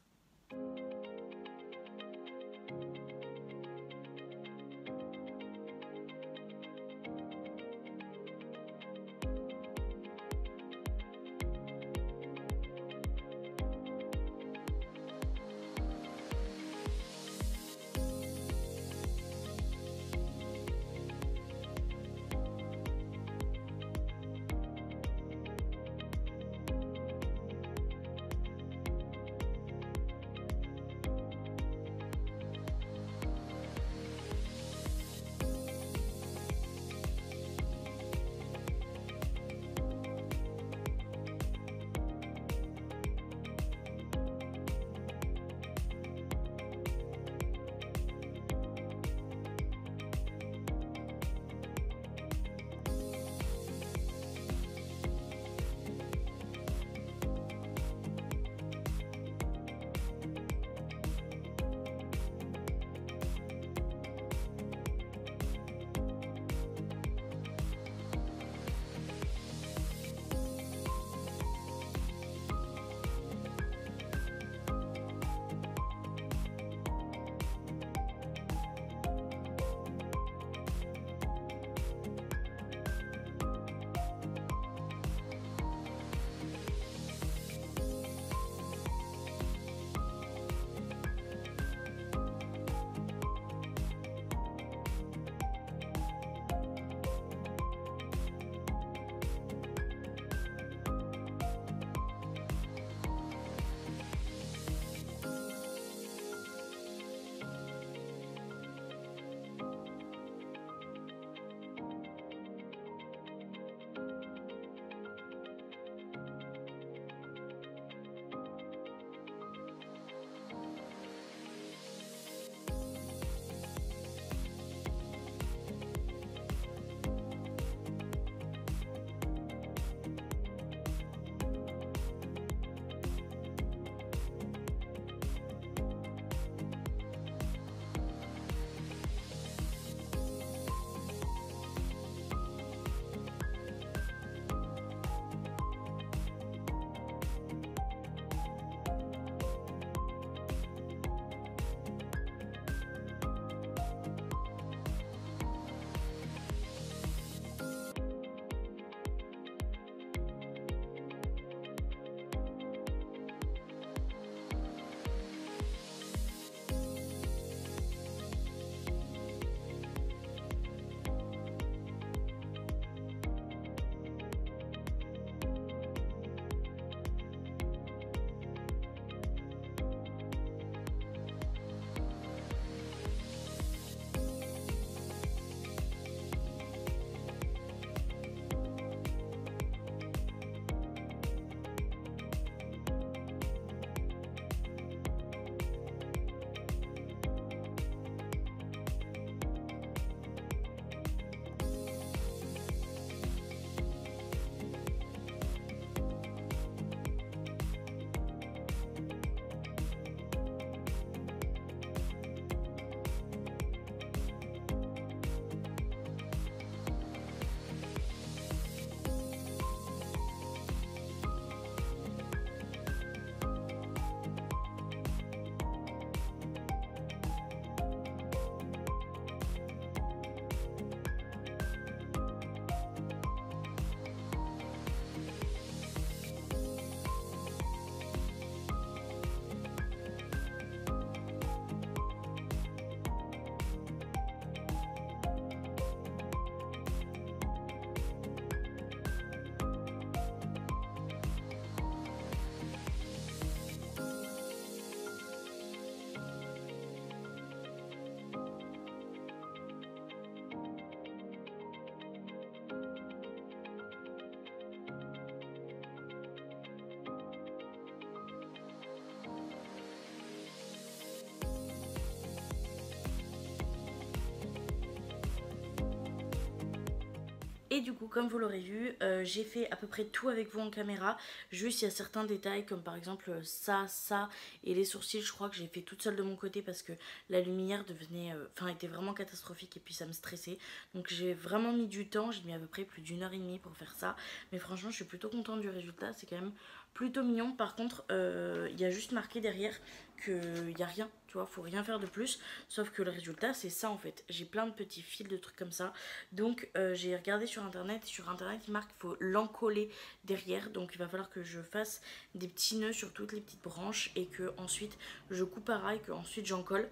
Speaker 1: Et du coup, comme vous l'aurez vu, euh, j'ai fait à peu près tout avec vous en caméra. Juste, il y a certains détails, comme par exemple ça, ça, et les sourcils, je crois que j'ai fait toute seule de mon côté parce que la lumière devenait, euh, enfin, était vraiment catastrophique et puis ça me stressait. Donc j'ai vraiment mis du temps, j'ai mis à peu près plus d'une heure et demie pour faire ça. Mais franchement, je suis plutôt contente du résultat, c'est quand même plutôt mignon. Par contre, euh, il y a juste marqué derrière qu'il n'y a rien, tu vois, faut rien faire de plus. Sauf que le résultat, c'est ça en fait. J'ai plein de petits fils de trucs comme ça. Donc euh, j'ai regardé sur internet. Sur internet, il marque qu'il faut l'encoller derrière. Donc il va falloir que je fasse des petits nœuds sur toutes les petites branches et que ensuite je coupe pareil, que ensuite j'en colle.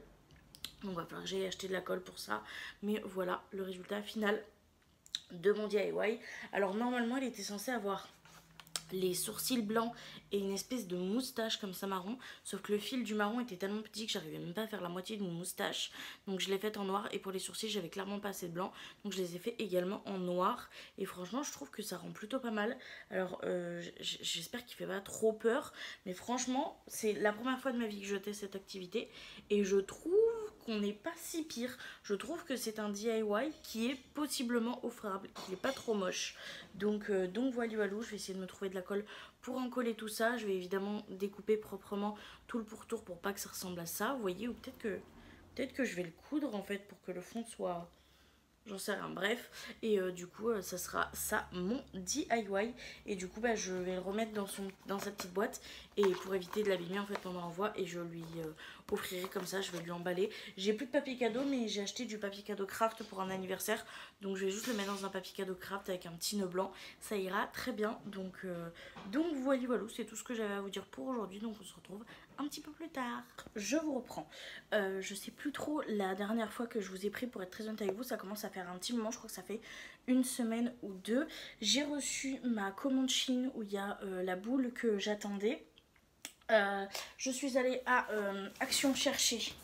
Speaker 1: Donc il va falloir que j'aille acheter de la colle pour ça. Mais voilà le résultat final de mon DIY. Alors normalement, il était censé avoir les sourcils blancs et une espèce de moustache comme ça marron. Sauf que le fil du marron était tellement petit que j'arrivais même pas à faire la moitié d'une moustache. Donc je l'ai faite en noir et pour les sourcils j'avais clairement pas assez de blanc. Donc je les ai fait également en noir. Et franchement je trouve que ça rend plutôt pas mal. Alors euh, j'espère qu'il fait pas trop peur. Mais franchement c'est la première fois de ma vie que je teste cette activité. Et je trouve qu'on n'est pas si pire. Je trouve que c'est un DIY qui est possiblement offrable, qui n'est pas trop moche. Donc, euh, donc voilà, je vais essayer de me trouver de la colle pour en coller tout ça. Je vais évidemment découper proprement tout le pourtour pour pas que ça ressemble à ça, vous voyez, ou peut-être que, peut que je vais le coudre en fait pour que le fond soit j'en sais rien, bref. Et euh, du coup, euh, ça sera ça, mon DIY. Et du coup, bah, je vais le remettre dans, son, dans sa petite boîte. Et pour éviter de l'abîmer, en fait, pendant l'envoi. Et je lui euh, offrirai comme ça, je vais lui emballer. J'ai plus de papier cadeau, mais j'ai acheté du papier cadeau craft pour un anniversaire. Donc, je vais juste le mettre dans un papier cadeau craft avec un petit nœud blanc. Ça ira très bien. Donc, donc voilà, voilà, c'est tout ce que j'avais à vous dire pour aujourd'hui. Donc, on se retrouve un petit peu plus tard. Je vous reprends. Euh, je sais plus trop la dernière fois que je vous ai pris pour être très honnête avec vous. Ça commence à faire un petit moment. Je crois que ça fait une semaine ou deux. J'ai reçu ma commande Chine où il y a euh, la boule que j'attendais. Euh, je suis allée à Action chercher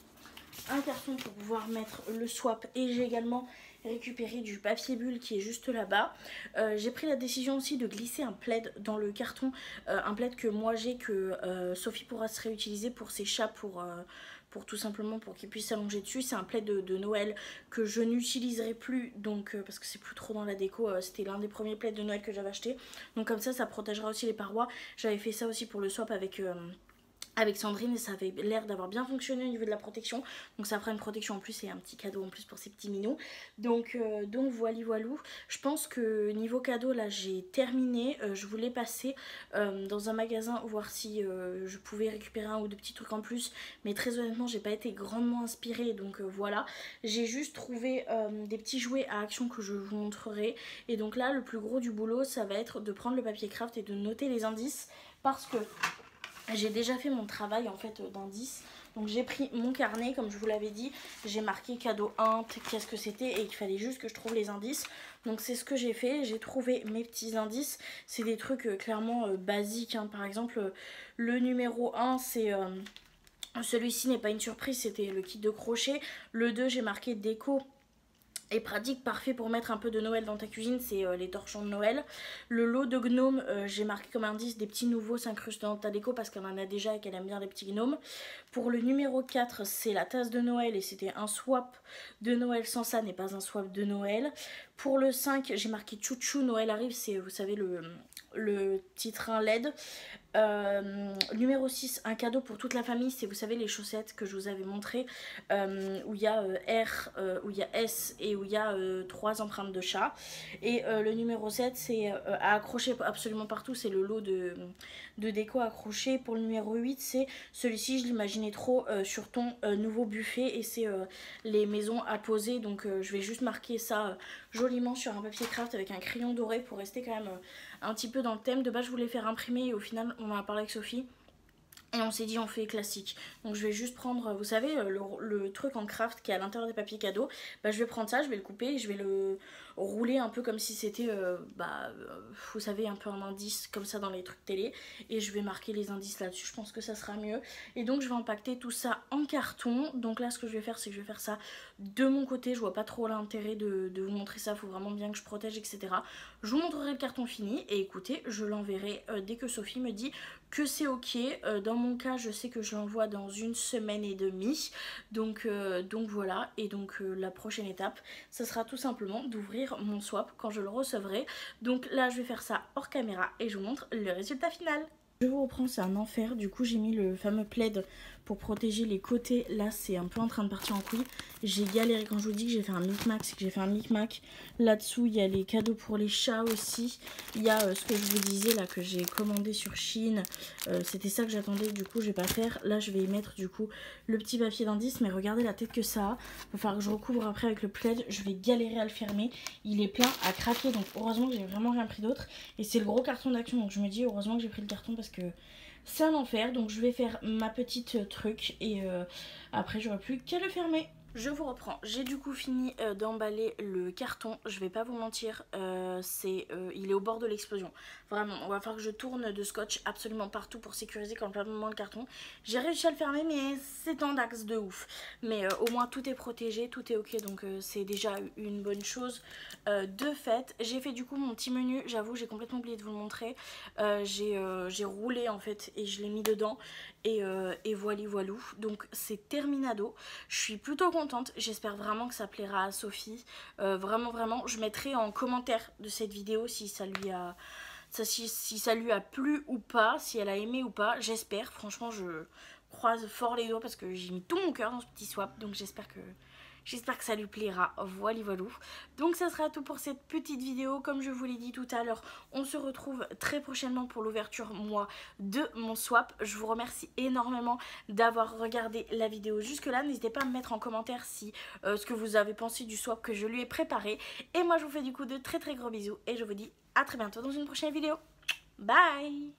Speaker 1: un carton pour pouvoir mettre le swap et j'ai également récupérer du papier bulle qui est juste là-bas. Euh, j'ai pris la décision aussi de glisser un plaid dans le carton, euh, un plaid que moi j'ai que euh, Sophie pourra se réutiliser pour ses chats pour pour tout simplement pour qu'il puisse s'allonger dessus. C'est un plaid de, Noël que je n'utiliserai plus donc parce que c'est plus trop dans la déco. C'était l'un des premiers plaids de Noël que j'avais acheté. Donc comme ça, ça protégera aussi les parois. J'avais fait ça aussi pour le swap avec avec Sandrine ça avait l'air d'avoir bien fonctionné au niveau de la protection. Donc ça fera une protection en plus et un petit cadeau en plus pour ces petits minous donc, euh, donc voilà voilou. Je pense que niveau cadeau là j'ai terminé. Euh, je voulais passer euh, dans un magasin voir si je pouvais récupérer un ou deux petits trucs en plus. Mais très honnêtement j'ai pas été grandement inspirée. Donc voilà. J'ai juste trouvé des petits jouets à action que je vous montrerai. Et donc là le plus gros du boulot ça va être de prendre le papier craft et de noter les indices. Parce que j'ai déjà fait mon travail en fait d'indice. Donc j'ai pris mon carnet comme je vous l'avais dit. J'ai marqué cadeau 1, qu'est-ce que c'était et il fallait juste que je trouve les indices. Donc c'est ce que j'ai fait. J'ai trouvé mes petits indices. C'est des trucs euh, clairement euh, basiques. Hein. Par exemple euh, le numéro 1 c'est... celui-ci n'est pas une surprise, c'était le kit de crochet. Le 2 j'ai marqué déco et pratique, parfait pour mettre un peu de Noël dans ta cuisine, c'est euh, les torchons de Noël. Le lot de gnomes, euh, j'ai marqué comme indice des petits nouveaux s'incrustent dans ta déco parce qu'elle en a déjà et qu'elle aime bien les petits gnomes. Pour le numéro 4, c'est la tasse de Noël et c'était un swap de Noël sans ça n'est pas un swap de Noël. Pour le 5, j'ai marqué chouchou, Noël arrive, c'est vous savez le, le petit train LED. Euh, numéro 6, un cadeau pour toute la famille, c'est vous savez les chaussettes que je vous avais montré euh, où il y a euh, R, où il y a S et où il y a trois empreintes de chat. Et le numéro 7, c'est à accrocher absolument partout, c'est le lot de, de déco accroché. Pour le numéro 8, c'est celui-ci, je l'imaginais trop sur ton nouveau buffet et c'est les maisons à poser. Donc je vais juste marquer ça joliment sur un papier craft avec un crayon doré pour rester quand même un petit peu dans le thème. De base, je voulais faire imprimer et au final, on en a parlé avec Sophie. Et on s'est dit on fait classique. Donc je vais juste prendre, vous savez, le, truc en craft qui est à l'intérieur des papiers cadeaux. Bah, je vais prendre ça, je vais le couper et je vais le rouler un peu comme si c'était, euh, bah, euh, vous savez, un peu un indice comme ça dans les trucs télé. Et je vais marquer les indices là-dessus, je pense que ça sera mieux. Et donc je vais empaqueter tout ça en carton. Donc là ce que je vais faire c'est que je vais faire ça de mon côté, je vois pas trop l'intérêt de, vous montrer ça, faut vraiment bien que je protège, etc. Je vous montrerai le carton fini et écoutez, je l'enverrai euh, dès que Sophie me dit que c'est ok. Dans mon cas, je sais que je l'envoie dans une semaine et demie. Donc, donc voilà, et donc la prochaine étape, ça sera tout simplement d'ouvrir mon swap quand je le recevrai. Donc là, je vais faire ça hors caméra et je vous montre le résultat final. Je vous reprends, c'est un enfer. Du coup, j'ai mis le fameux plaid pour protéger les côtés. Là, c'est un peu en train de partir en couille. J'ai galéré quand je vous dis que j'ai fait un micmac, c'est que j'ai fait un micmac. Là-dessous, il y a les cadeaux pour les chats aussi. Il y a euh, ce que je vous disais là que j'ai commandé sur Chine. Euh, c'était ça que j'attendais, du coup, je vais pas faire. Là, je vais y mettre du coup le petit papier d'indice. Mais regardez la tête que ça a. Il va falloir que je recouvre après avec le plaid. Je vais galérer à le fermer. Il est plein à craquer. Donc, heureusement que j'ai vraiment rien pris d'autre. Et c'est le gros carton d'action. Donc, je me dis, heureusement que j'ai pris le carton parce que c'est un enfer. Donc je vais faire ma petite truc et euh, après j'aurai plus qu'à le fermer. Je vous reprends, j'ai du coup fini euh, d'emballer le carton, je vais pas vous mentir, euh, c'est, il est au bord de l'explosion. Vraiment, on va falloir que je tourne de scotch absolument partout pour sécuriser complètement le carton. J'ai réussi à le fermer mais c'est en axe de ouf. Mais au moins tout est protégé, tout est ok donc c'est déjà une bonne chose. de fait, j'ai fait du coup mon petit menu, j'avoue j'ai complètement oublié de vous le montrer. j'ai roulé en fait et je l'ai mis dedans et, et voilà voilou. Donc c'est terminado, je suis plutôt contente, j'espère vraiment que ça plaira à Sophie. Euh, vraiment vraiment, je mettrai en commentaire de cette vidéo si ça lui a... si ça lui a plu ou pas, si elle a aimé ou pas, j'espère. Franchement, je croise fort les doigts parce que j'ai mis tout mon cœur dans ce petit swap. Donc j'espère que J'espère que ça lui plaira. Voilà, voilà. Donc ça sera tout pour cette petite vidéo. Comme je vous l'ai dit tout à l'heure, on se retrouve très prochainement pour l'ouverture, moi, de mon swap. Je vous remercie énormément d'avoir regardé la vidéo jusque-là. N'hésitez pas à me mettre en commentaire si euh, ce que vous avez pensé du swap que je lui ai préparé. Et moi, je vous fais du coup de très très gros bisous. Et je vous dis à très bientôt dans une prochaine vidéo. Bye